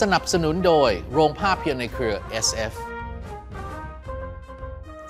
สนับสนุนโดยโรงภาพยนตร์ในเครือ SF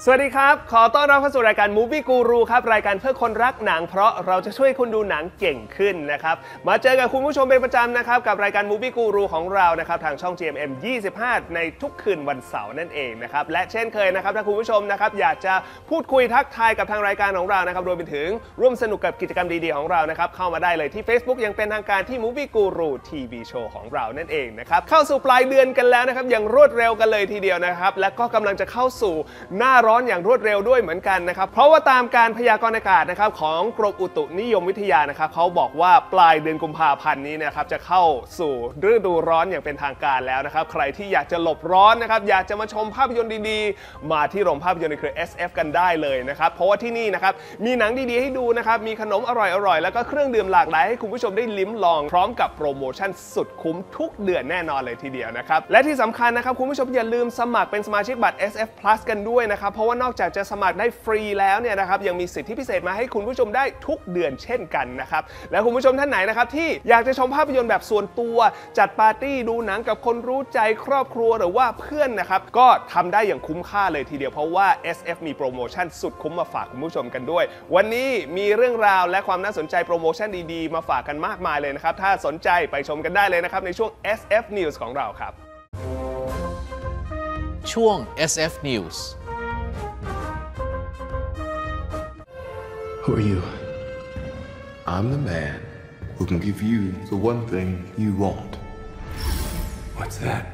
สวัสดีครับ ขอต้อนรับเข้าสู่รายการ Movie Guru ครับ รายการเพื่อคนรักหนัง เพราะเราจะช่วยคุณดูหนังเก่งขึ้นนะครับ มาเจอกับคุณผู้ชมเป็นประจำนะครับ กับรายการ Movie Guru ของเรานะครับ ทางช่อง GMM 25 ในทุกคืนวันเสาร์นั่นเองนะครับ และเช่นเคยนะครับ ถ้าคุณผู้ชมนะครับ อยากจะพูดคุยทักทายกับทางรายการของเรานะครับรวมไปถึงร่วมสนุกกับกิจกรรมดีๆของเรานะครับเข้ามาได้เลยที่ Facebook ยังเป็นทางการที่ Movie Guru TV Show ของเรานั่นเองนะครับเข้าสู่ปลายเดือนกันแล้วนะครับอย่างรวดเร็วกันเลยทีเดียวนะครับและก็กำลังจะเข้าสู่หน้าร้อนอย่างรวดเร็วด้วยเหมือนกันนะครับ เพราะว่าตามการพยากรณ์อากาศนะครับของกรมอุตุนิยมวิทยานะครับเขาบอกว่าปลายเดือนกุมภาพันธ์นี้นะครับจะเข้าสู่ฤดูร้อนอย่างเป็นทางการแล้วนะครับ ใครที่อยากจะหลบร้อนนะครับอยากจะมาชมภาพยนตร์ดีๆ มาที่โรงภาพยนตร์ในเครือ SF กันได้เลยนะครับ เพราะว่าที่นี่นะครับมีหนังดีๆให้ดูนะครับมีขนมอร่อยๆ แล้วก็เครื่องดื่มหลากหลายให้คุณผู้ชมได้ลิ้มลอง พร้อมกับโปรโมชั่นสุดคุ้มทุกเดือนแน่นอนเลยทีเดียวนะครับและที่สำคัญนะครับคุณผู้ชมอย่าลืมสมัครเป็นสมาชิกบัตร SF Plus กันด้วยนะครับเพราะว่านอกจากจะสมัครได้ฟรีแล้วเนี่ยนะครับยังมีสิทธิพิเศษมาให้คุณผู้ชมได้ทุกเดือนเช่นกันนะครับและคุณผู้ชมท่านไหนนะครับที่อยากจะชมภาพยนตร์แบบส่วนตัว จัดปาร์ตี้ดูหนังกับคนรู้ใจครอบครัวหรือว่าเพื่อนนะครับก็ทำได้อย่างคุ้มค่าเลยทีเดียวเพราะว่า SF มีโปรโมชั่นสุดคุ้มมาฝากคุณผู้ชมกันด้วย วันนี้มีเรื่องราวและความน่าสนใจโปรโมชั่นดีๆ มาฝากกันมากมายเลยนะครับถ้าสนใจไปชมกันได้เลยนะครับในช่วง SF News ของเราครับ ช่วง SF News Who are you? I'm the man who can give you the one thing you want. What's that?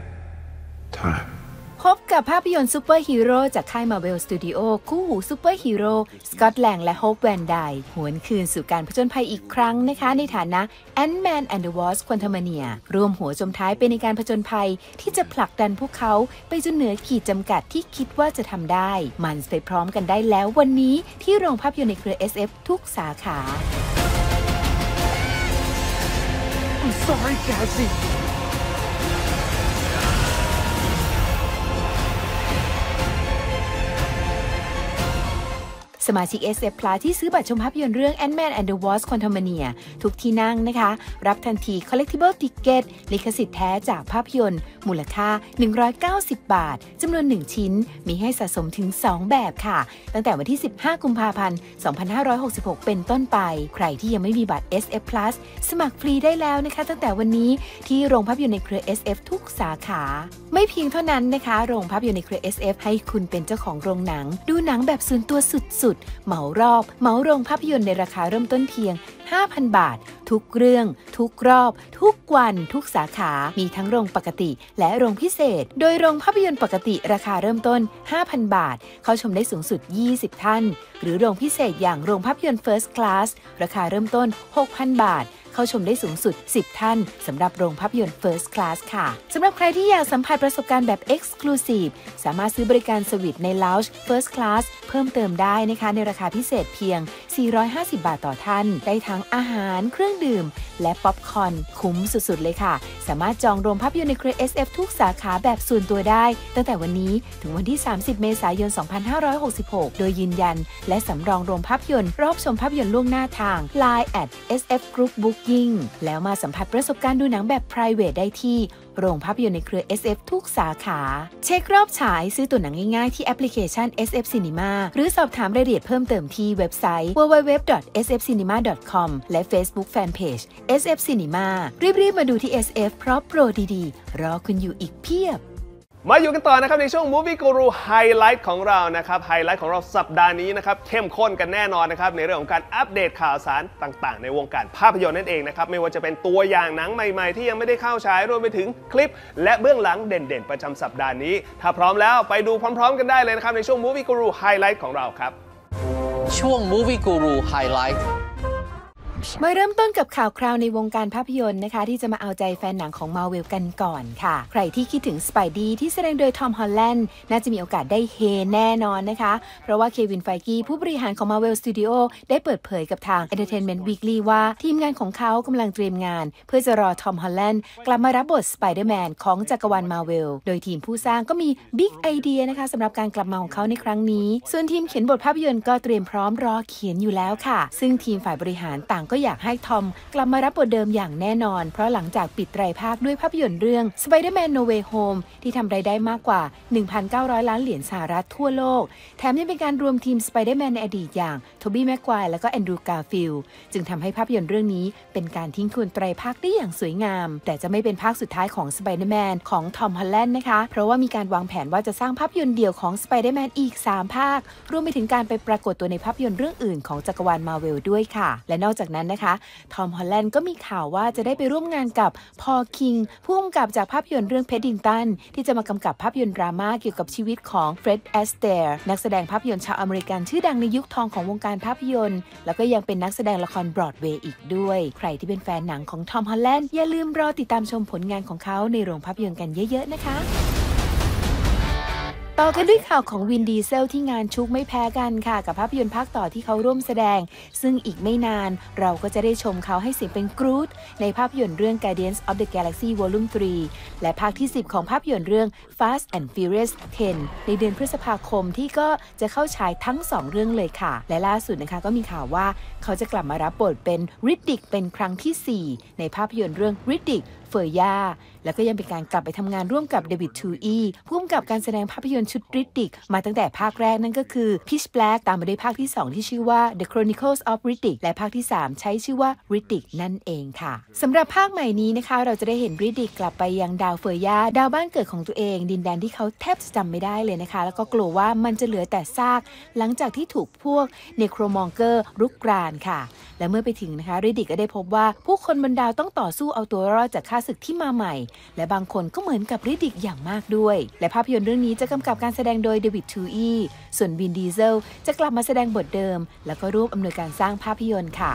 Time. พบกับภาพยนตร์ซูเปอร์ฮีโร่จากค่าย Marvel Studio คู่หูซูเปอร์ฮีโร่สก็อตต์แลงและโฮปแวนไดน์หวนคืนสู่การผจญภัยอีกครั้งนะคะ ในฐานะ Ant-Man and the Wasp Quantumania ร่วมหัวจมท้ายไปในการผจญภัย ที่จะผลักดันพวกเขาไปจนเหนือขีดจำกัดที่คิดว่าจะทำได้ มันไปพร้อมกันได้แล้ววันนี้ที่โรงภาพยนตร์ในเครือ SF ทุกสาขา I'm sorry, Cassie. สมาชิก SF Plus ที่ซื้อบัตรชมภาพยนตร์เรื่อง Ant-Man and the Wasp Quantumania ทุกที่นั่งนะคะ รับทันที Collectible Ticket ลิขสิทธิ์แท้จากภาพยนตร์ มูลค่า 190 บาท จำนวน 1 ชิ้น มีให้สะสมถึง 2 แบบค่ะ ตั้งแต่วันที่ 15 กุมภาพันธ์ 2566 เป็นต้นไป ใครที่ยังไม่มีบัตร SF Plus สมัครฟรีได้แล้วนะคะ ตั้งแต่วันนี้ที่โรงภาพยนตร์ในเครือ SF ทุกสาขา ไม่เพียงเท่านั้นนะคะ โรงภาพยนตร์ในเครือ SF ให้คุณเป็นเจ้าของโรงหนัง ดูหนังแบบส่วนตัวสุดด เหมารอบ เหมาโรงภาพยนตร์ในราคาเริ่มต้นเพียง 5,000 บาท ทุกเรื่อง ทุกรอบ ทุกวัน ทุกสาขา มีทั้งโรงปกติ และโรงพิเศษ โดยโรงภาพยนตร์ปกติราคาเริ่มต้น 5,000 บาท เข้าชมได้สูงสุด 20 ท่าน หรือโรงพิเศษอย่างโรงภาพยนตร์ First Class ราคาเริ่มต้น 6,000 บาท เข้าชมได้สูงสุด 10 ท่านสำหรับโรงภาพยนตร์ First Class ค่ะสำหรับใครที่อยากสัมผัสประสบการณ์แบบ Exclusive สามารถซื้อบริการสวิตใน Lounge First Class เพิ่มเติมได้นะคะในราคาพิเศษเพียง 450 บาทต่อท่าน ได้ทั้งอาหาร เครื่องดื่ม และป๊อปคอร์นคุ้มสุดๆ เลยค่ะ สามารถจองโรงภาพยนตร์ในเครือ SF ทุกสาขาแบบส่วนตัวได้ ตั้งแต่วันนี้ถึงวันที่ 30 เมษายน 2566 โดยยืนยัน และสำรองโรงภาพยนตร์รอบชมภาพยนตร์ล่วงหน้าทาง Line at SF Group Booking แล้วมาสัมผัสประสบการณ์ดูหนังแบบ private ได้ที่ โรงภาพยนตร์ในเครือ SF ทุกสาขา เช็ครอบฉายซื้อตั๋วหนังง่ายๆที่แอปพลิเคชัน SF Cinema หรือสอบถามรายละเอียดเพิ่มเติมที่เว็บไซต์ www.sfcinema.com และ Facebook Fanpage SF Cinema รีบๆมาดูที่ SF เพราะโปรดีๆ รอคุณอยู่อีกเพียบ มาอยู่กันต่อนะครับในช่วง Movie Guru Highlight ของเรานะครับไฮไลท์ของเราสัปดาห์นี้นะครับเข้มข้นกันแน่นอนนะครับในเรื่องของการอัปเดตข่าวสารต่างๆ ในวงการภาพยนตร์นั่นเองนะครับไม่ว่าจะเป็นตัวอย่างหนังใหม่ๆ ที่ยังไม่ได้เข้าฉายรวมไปถึงคลิป และเบื้องหลังเด่นๆ ประจำสัปดาห์นี้ ถ้าพร้อมแล้วไปดูพร้อมๆ กันได้เลยนะครับในช่วง Movie Guru Highlight ของเราครับช่วง Movie Guru Highlight มาเริ่มต้นกับข่าวคราวในวงการภาพยนตร์นะคะ ที่จะมาเอาใจแฟนหนังของมาเวลกันก่อนค่ะ ใครที่คิดถึง Spidey ที่แสดงโดยทอมฮอลแลนด์น่าจะมีโอกาสได้เฮแน่นอนนะคะ เพราะว่าเควินไฟกี้ผู้บริหารของ Marvel Studio ได้เปิดเผยกับทาง Entertainment Weekly ว่าทีมงานของเขากำลังเตรียมงาน เพื่อจะรอทอมฮอลแลนด์กลับมารับบทสไปเดอร์แมนของจักรวาลมาเวลโดยทีมผู้สร้างก็มีbig idea นะคะสำหรับการกลับมาของเขาในครั้งนี้ ส่วนทีมเขียนบทภาพยนตร์ก็เตรียมพร้อมรอเขียนอยู่แล้วค่ะ ซึ่งทีมฝ่ายบริหารต่างก็ก็อยากให้ทอมกลับมารับบทเดิมอย่างแน่นอน เพราะหลังจากปิดไตรภาคด้วยภาพยนตร์เรื่อง Spider-Man No Way Home ที่ทำรายได้มากกว่า 1,900 ล้านเหรียญสหรัฐทั่วโลก แถมยังเป็นการรวมทีม Spider-Man ในอดีตอย่างโทบี้แม็กไกวร์และก็แอนดรูว์การ์ฟิลด์จึงทำให้ภาพยนตร์เรื่องนี้เป็นการทิ้งทวนไตรภาคได้อย่างสวยงาม แต่จะไม่เป็นภาคสุดท้ายของ Spider-Man ของทอมฮอลแลนด์นะคะ เพราะว่ามีการวางแผนว่าจะสร้างภาพยนตร์เดี่ยวของ Spider-Man อีก 3 ภาค รวมไปถึงการไปปรากฏตัวในภาพยนตร์เรื่องอื่นของจักรวาลมาเวลด้วยค่ะ และนอกจากนั้นนะคะ ทอมฮอลแลนด์ก็มีข่าวว่าจะได้ไปร่วมงานกับพอลคิงผู้กำกับจากภาพยนตร์เรื่อง Paddington ที่จะมากำกับภาพยนตร์ดราม่าเกี่ยวกับชีวิตของเฟร็ดแอสเตร์นักแสดงภาพยนตร์ชาวอเมริกันชื่อดังในยุคทองของวงการภาพยนตร์ แล้วก็ยังเป็นนักแสดงละครบรอดเวย์อีกด้วย ใครที่เป็นแฟนหนังของทอมฮอลแลนด์อย่าลืมรอติดตามชมผลงานของเขาในโรงภาพยนตร์กันเยอะ ๆ นะคะ ต่อกันด้วยข่าวของวินดีเซลที่งานชุกไม่แพ้กันค่ะ กับภาพยนตร์ภาคต่อที่เขาร่วมแสดง ซึ่งอีกไม่นานเราก็จะได้ชมเขาให้เสียงเป็นกรูดในภาพยนตร์เรื่อง Guardians of the Galaxy Volume 3 และภาคที่ 10 ของภาพยนตร์เรื่อง Fast and Furious 10 ในเดือนพฤษภาคมที่ก็จะเข้าฉายทั้ง 2 เรื่องเลยค่ะ และล่าสุดนะคะก็มีข่าวว่าเขาจะกลับมารับบทเป็นริดดิกเป็นครั้งที่ 4 ในภาพยนตร์เรื่องริดดิก ฟอร์ยา แล้วก็ยังเป็นการกลับไปทำงานร่วมกับเดวิดทูอีผู้กำกับการแสดงภาพยนตร์ชุดริดดิก มาตั้งแต่ภาคแรกนั่นก็คือ Pitch Black ตามมาด้วยภาคที่ 2 ที่ชื่อว่า The Chronicles of Riddick และภาคที่ 3 ใช้ชื่อว่า Riddick นั่นเองค่ะสำหรับภาคใหม่นี้นะคะเราจะได้เห็นริดดิกกลับไปยังดาวเฟอร์ยา ดาวบ้านเกิดของตัวเอง ดินแดนที่เขาแทบจะจำไม่ได้เลยนะคะ แล้วก็กลัวว่ามันจะเหลือแต่ซาก หลังจากที่ถูกพวกเนโครมองเกอร์รุกรานค่ะ และเมื่อไปถึงนะคะริดดิกก็ได้พบว่าผู้คนบนดาวต้องต่อสู้เอาตัวรอดจากข้าศึกที่มาใหม่ และบางคนก็เหมือนกับริดดิกอย่างมากด้วย และภาพยนตร์เรื่องนี้จะกำกับการแสดงโดยเดวิดทูฮีส่วนวินดีเซลจะกลับมาแสดงบทเดิม แล้วก็ร่วมอำนวยการสร้างภาพยนตร์ค่ะ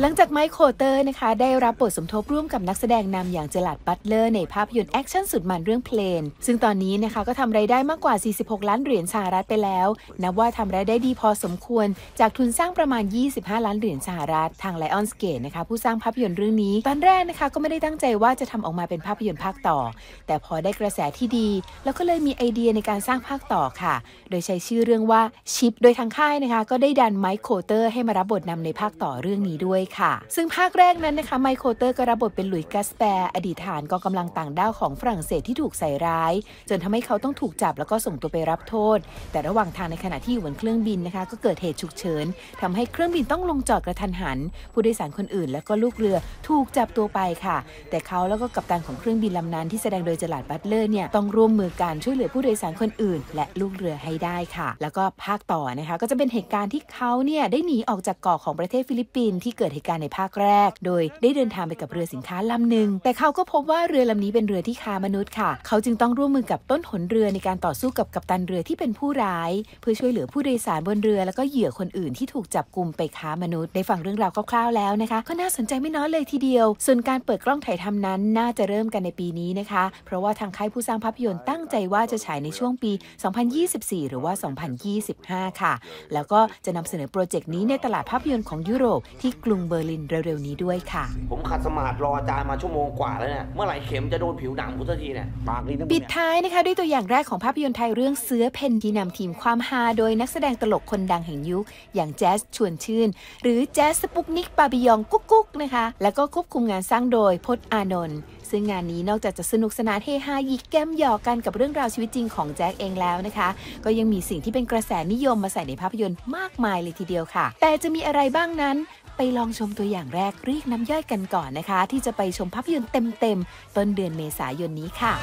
หลังจากไมค์โคลเตอร์นะคะ ได้รับบทสมทบร่วมกับนักแสดงนำอย่างเจอราร์ดบัตเลอร์ในภาพยนตร์แอคชั่นสุดมันเรื่อง Plane ซึ่งตอนนี้นะคะก็ทำรายได้มากกว่า 46 ล้านเหรียญสหรัฐไปแล้ว นับว่าทำรายได้ดีพอสมควร จากทุนสร้างประมาณ 25 ล้านเหรียญสหรัฐ ทาง Lionsgate นะคะผู้สร้างภาพยนตร์เรื่องนี้ตอนแรกนะคะก็ไม่ได้ตั้งใจว่าจะทำออกมาเป็นภาพยนตร์ภาคต่อ แต่พอได้กระแสที่ดี แล้วก็เลยมีไอเดียในการสร้างภาคต่อค่ะ โดยใช้ชื่อเรื่องว่า Ship โดยทางค่ายนะคะก็ได้ดันไมค์โคลเตอร์ให้มารับบทนำในภาคต่อเรื่องนี้ด้วยค่ะ ซึ่งภาคแรกนั้นนะคะไมค์โคลเตอร์ก็รับบทเป็นหลุยส์กัสแปร์อดีตทหารกองกำลังต่างด้าวของฝรั่งเศสที่ถูกใส่ร้าย จนทำให้เขาต้องถูกจับแล้วก็ส่งตัวไปรับโทษ แต่ระหว่างทางในขณะที่อยู่บนเครื่องบินนะคะ ก็เกิดเหตุฉุกเฉินทำให้เครื่องบินต้องลงจอดกระทันหัน ผู้โดยสารคนอื่น และก็ลูกเรือถูกจับตัวไปค่ะ แต่เขาแล้วก็กัปตันของเครื่องบินลำนั้นที่แสดงโดยจลาดบัตเลอร์เนี่ยต้องร่วมมือกันช่วยเหลือผู้โดยสารคนอื่น และลูกเรือให้ได้ค่ะ แล้วก็ภาคต่อนะคะก็จะเป็นเหตุการณ์ที่เขาเนี่ยได้หนีออกจากเกาะของประเทศฟิลิปปินส์ที่เกิดเหตุการณ์ในภาคแรก โดยได้เดินทางไปกับเรือสินค้าลำหนึ่งแต่เขาก็พบว่าเรือลำนี้เป็นเรือที่ค้ามนุษย์ค่ะ เขาจึงต้องร่วมมือกับต้นหนเรือในการต่อสู้กับกัปตันเรือที่เป็นผู้ร้าย เพื่อช่วยเหลือผู้โดยสารบนเรือ แล้วก็เหยื่อคนอื่นที่ถูกจับกลุ่มไปค้ามนุษย์ได้ฟังเรื่องราวคร่าวๆแล้วนะคะ ก็น่าสนใจไม่น้อยเลยทีเดียว ส่วนการเปิดกล้องถ่ายทำนั้น น่าจะเริ่มกันในปีนี้นะคะ เพราะว่าทางค่ายผู้สร้างภาพยนตร์ตั้งใจว่าจะฉายในช่วงปี 2024 หรือว่า 2025 ค่ะ แล้วก็จะนำเสนอโปรเจกต์นี้ในตลาดภาพยนตร์ของยุโรปที่กรุงเบอร์ลินเร็วๆนี้ด้วยค่ะ ผมขัดสมาธิรออาจารย์มาชั่วโมงกว่าแล้วเนี่ย เมื่อไหร่เข็มจะโดนผิวหนังพุทธทีเนี่ยปากนี้นะมึงปิดเนี่ยท้ายนะคะ ด้วยตัวอย่างแรกของภาพยนตร์ไทยเรื่องเสือเพนที่นำทีมความฮาโดยนักแสดงตลกคนดังแห่งยุค อย่างแจ๊สชวนชื่น หรือแจ๊สสปุกนิกปาบิยองกุ๊กกุ๊กนะคะ แล้วก็ควบคุมงานสร้างโดยพจน์อานนท์ซึ่งงานนี้นอกจากจะสนุกสนานเฮฮาหยิกแก้มหยอกกันกับเรื่องราวชีวิตจริงของแจ็คเองแล้วนะคะ ก็ยังมีสิ่งที่เป็นกระแสนิยมมาใส่ในภาพยนตร์มากมายเลยทีเดียวค่ะ แต่จะมีอะไรบ้างนั้น ไปลองชมตัวอย่างแรกเรียกน้ำย่อยกันก่อนนะคะ ที่จะไปชมภาพยนตร์เต็มๆ ต้นเดือนเมษายนนี้ค่ะ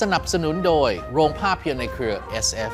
สนับสนุนโดยโรงภาพยนตร์ในเครือ SF